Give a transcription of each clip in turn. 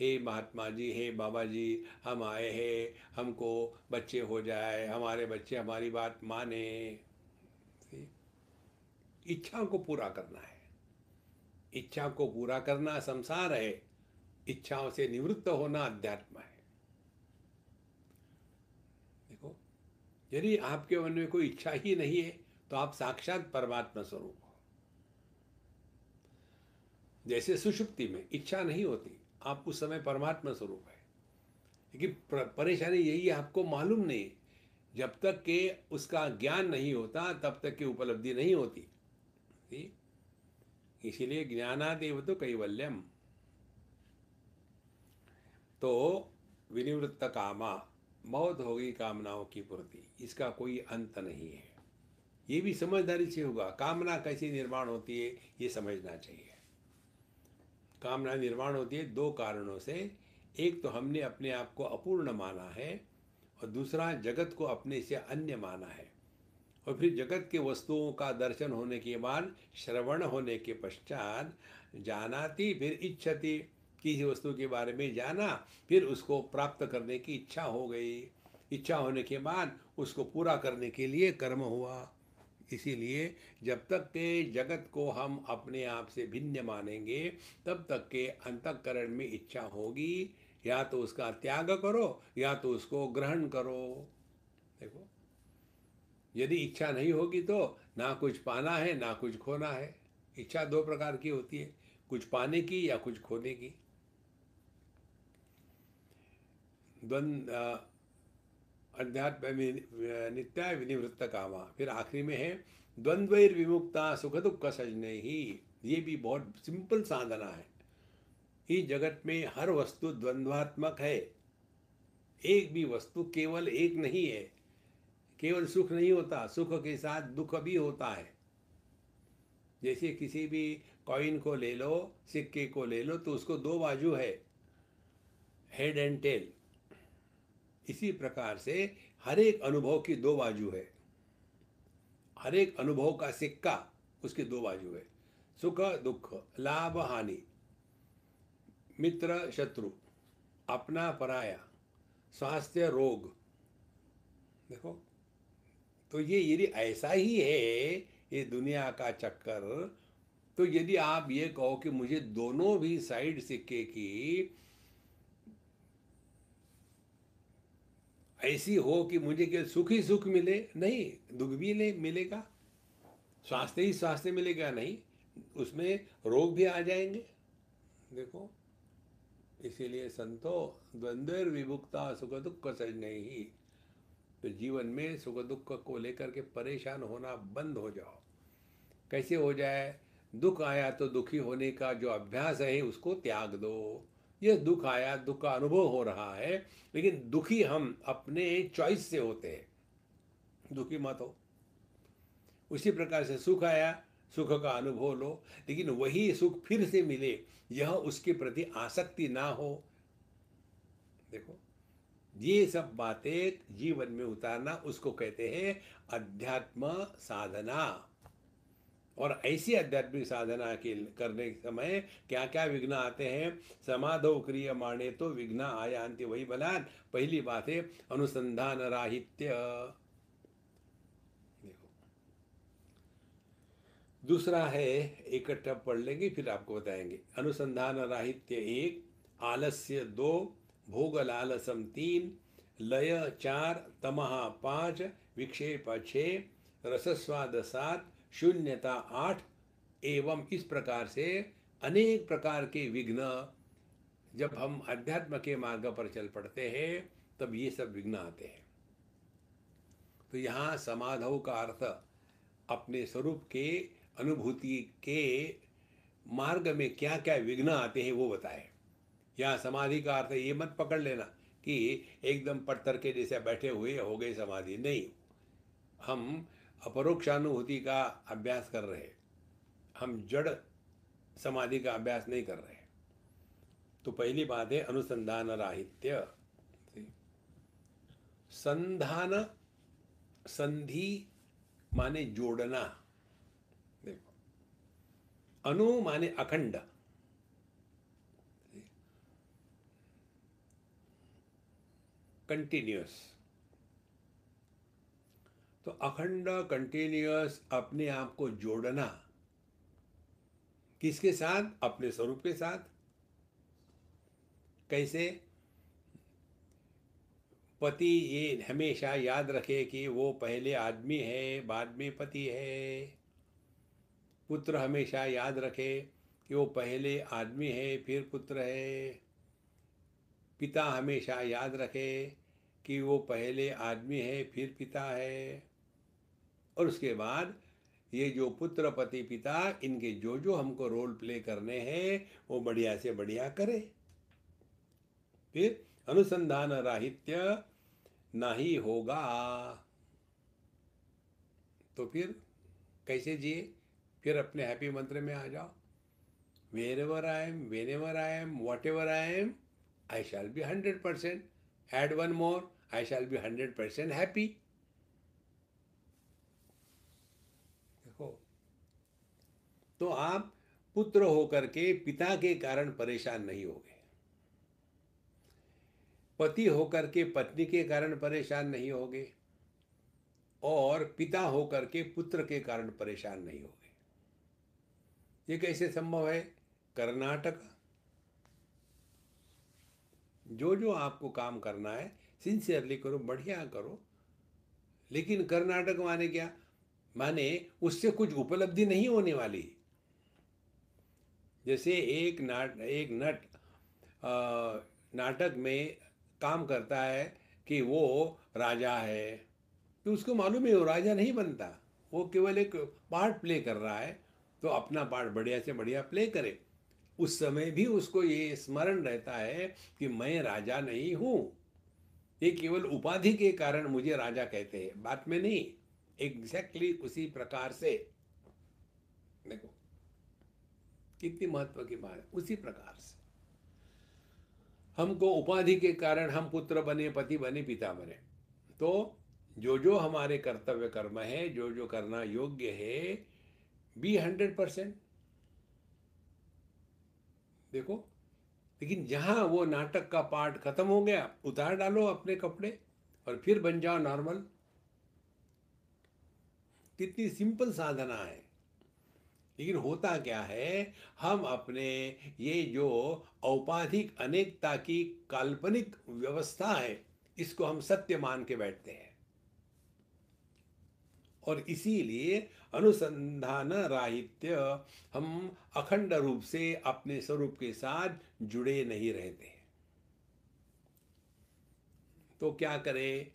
हे महात्मा जी, हे बाबा जी, हम आए हैं, हमको बच्चे हो जाए, हमारे बच्चे हमारी बात माने। इच्छाओं को पूरा करना है। इच्छा को पूरा करना संसार है। इच्छाओं से निवृत्त होना अध्यात्म है। देखो, यदि आपके मन में कोई इच्छा ही नहीं है तो आप साक्षात परमात्मा स्वरूप हो। जैसे सुषुप्ति में इच्छा नहीं होती आप उस समय परमात्मा स्वरूप है। लेकिन परेशानी यही है, आपको मालूम नहीं जब तक के उसका ज्ञान नहीं होता, तब तक की उपलब्धि नहीं होती। इसीलिए ज्ञानादेव तो कैवल्यम। तो विनिवृत्त कामा बहुत होगी कामनाओं की पूर्ति, इसका कोई अंत नहीं है। ये भी समझदारी से होगा, कामना कैसी निर्माण होती है, ये समझना चाहिए। कामना निर्माण होती है दो कारणों से। एक तो हमने अपने आप को अपूर्ण माना है और दूसरा जगत को अपने से अन्य माना है। और फिर जगत के वस्तुओं का दर्शन होने के बाद, श्रवण होने के पश्चात जानाती, फिर इच्छति, किसी वस्तु के बारे में जाना, फिर उसको प्राप्त करने की इच्छा हो गई। इच्छा होने के बाद उसको पूरा करने के लिए कर्म हुआ। इसीलिए जब तक के जगत को हम अपने आप से भिन्न मानेंगे, तब तक के अंतकरण में इच्छा होगी, या तो उसका त्याग करो, या तो उसको ग्रहण करो। देखो, यदि इच्छा नहीं होगी तो ना कुछ पाना है, ना कुछ खोना है। इच्छा दो प्रकार की होती है, कुछ पाने की या कुछ खोने की। द्वंद अध्यात्म नित्याय विनिवृत्त कामा। फिर आखिरी में है द्वंद्वैर विमुक्ता सुख दुख सजने ही ये भी बहुत सिंपल साधना है। इस जगत में हर वस्तु द्वंद्वात्मक है। एक भी वस्तु केवल एक नहीं है। केवल सुख नहीं होता, सुख के साथ दुख भी होता है। जैसे किसी भी कॉइन को ले लो, सिक्के को ले लो तो उसको दो बाजू है। हेड एंड टेल इसी प्रकार से हर एक अनुभव की दो बाजू है। हर एक अनुभव का सिक्का उसकी दो बाजू है। सुख, दुख, लाभ, हानि। मित्र, शत्रु, अपना पराया, स्वास्थ्य, रोग। देखो तो ये यदि ऐसा ही है, ये दुनिया का चक्कर तो यदि आप ये कहो कि मुझे दोनों भी साइड सिक्के की ऐसी हो कि मुझे केवल सुख ही सुख मिले? नहीं, दुख भी ले, मिलेगा। स्वास्थ्य ही स्वास्थ्य मिलेगा, नहीं, उसमें रोग भी आ जाएँगे। देखो, इसीलिए संतो द्वंद्व विभुक्ता सुख दुख सज नहीं तो जीवन में सुख दुख को लेकर के परेशान होना बंद हो जाओ। कैसे हो जाए? दुख आया तो दुखी होने का जो अभ्यास है, उसको त्याग दो। यह दुख आया, दुख का अनुभव हो रहा है, लेकिन दुखी हम अपने चॉइस से होते हैं। दुखी मत हो। उसी प्रकार से सुख आया, सुख का अनुभव लो, लेकिन वही सुख फिर से मिले, यह उसके प्रति आसक्ति ना हो। देखो, ये सब बातें जीवन में उतारना, उसको कहते हैं अध्यात्म साधना। और ऐसी आध्यात्मिक साधना के करने के समय क्या क्या विघ्न आते हैं? समाधो क्रिय माने तो विघ्न आयांति वही बलान पहली बात है, अनुसंधान राहित्य। देखो। दूसरा है इकट्ठा पढ़ लेंगे, फिर आपको बताएँगे। अनुसंधान राहित्य एक, आलस्य दो, भोग लालसम तीन, लय चार, तमहा पाँच, विक्षेप छ, रसस्वाद सात शून्यता आठ एवं इस प्रकार से अनेक प्रकार के विघ्न जब हम अध्यात्म के मार्ग पर चल पड़ते हैं, तब ये सब विघ्न आते हैं। तो यहाँ समाधव का अर्थ अपने स्वरूप के, अनुभूति के मार्ग में क्या क्या विघ्न आते हैं वो बताए। यहाँ समाधि का अर्थ ये मत पकड़ लेना कि एकदम पत्थर के जैसे बैठे हुए हो गए समाधि। नहीं। हम अपरोक्षानुभूति का अभ्यास कर रहे हम जड़ समाधि का अभ्यास नहीं कर रहे तो पहली बात है अनुसंधान राहित्य संधान, संधि माने जोड़ना। देखो। अनु माने अखंड। कंटिन्यूस तो अखंड कंटिन्यूस अपने आप को जोड़ना किसके साथ? अपने स्वरूप के साथ। कैसे? पति ये हमेशा याद रखे कि वो पहले आदमी है, बाद में पति है। पुत्र हमेशा याद रखे कि वो पहले आदमी है, फिर पुत्र है। पिता हमेशा याद रखे कि वो पहले आदमी है, फिर पिता है। और उसके बाद ये जो पुत्र पति पिता, इनके जो जो हमको रोल प्ले करने हैं, वो बढ़िया से बढ़िया करे। फिर अनुसंधान राहित्य नहीं होगा। तो फिर कैसे जिए? फिर अपने हैप्पी मंत्र में आ जाओ। Wherever I am whenever I am whatever I am I shall be hundred percent add one more I shall be hundred percent happy देखो तो आप पुत्र होकर के पिता के कारण परेशान नहीं होगे पति होकर के पत्नी के कारण परेशान नहीं होगे और पिता होकर के पुत्र के कारण परेशान नहीं होगे ये कैसे संभव है? कर्नाटक। जो जो आपको काम करना है सिंसियरली करो, बढ़िया करो। लेकिन कर्नाटक माने क्या? माने उससे कुछ उपलब्धि नहीं होने वाली। जैसे एक नाट एक नट आ, नाटक में काम करता है कि वो राजा है। तो उसको मालूम है वो राजा नहीं बनता। वो केवल एक पार्ट प्ले कर रहा है तो अपना पार्ट बढ़िया से बढ़िया प्ले करे। उस समय भी उसको ये स्मरण रहता है कि मैं राजा नहीं हूँ। ये केवल उपाधि के कारण मुझे राजा कहते हैं। बात में नहीं एग्जैक्टली exactly उसी प्रकार से। देखो कितनी महत्व की बात है? उसी प्रकार से। हमको उपाधि के कारण हम पुत्र बने, पति बने, पिता बने। तो जो जो हमारे कर्तव्य कर्म है जो जो करना योग्य है बी हंड्रेड परसेंट देखो, लेकिन जहाँ वो नाटक का पार्ट खत्म हो गया, उतार डालो अपने कपड़े और फिर बन जाओ नॉर्मल कितनी सिंपल साधना है। लेकिन होता क्या है, हम अपने ये जो औपाधिक अनेकता की काल्पनिक व्यवस्था है, इसको हम सत्य मान के बैठते हैं। और इसीलिए अनुसंधान राहित्य हम अखंड रूप से अपने स्वरूप के साथ जुड़े नहीं रहते तो क्या करें?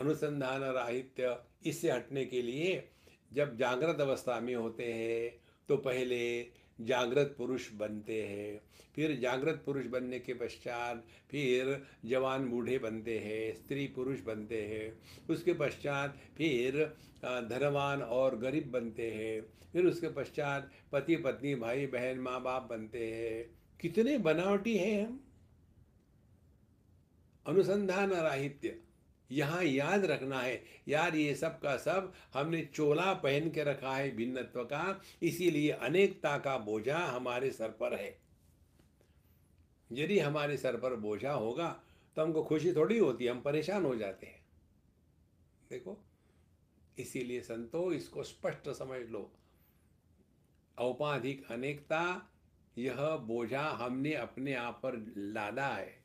अनुसंधान राहित्य इससे हटने के लिए जब जागृत अवस्था में होते हैं तो पहले जागृत पुरुष बनते हैं, फिर जागृत पुरुष बनने के पश्चात फिर जवान बूढ़े बनते हैं, स्त्री पुरुष बनते हैं, उसके पश्चात फिर धनवान और गरीब बनते हैं, फिर उसके पश्चात पति, पत्नी, भाई, बहन माँ बाप बनते हैं। कितने बनावटी हैं हम। अनुसंधान राहित्य यहाँ याद रखना है, यार ये सब का सब हमने चोला पहन के रखा है भिन्नत्व का, इसीलिए अनेकता का बोझा हमारे सर पर है। यदि हमारे सर पर बोझा होगा तो हमको खुशी थोड़ी होती, हम परेशान हो जाते हैं। देखो, इसीलिए संतो, इसको स्पष्ट समझ लो। औपाधिक अनेकता, यह बोझा हमने अपने आप पर लादा है।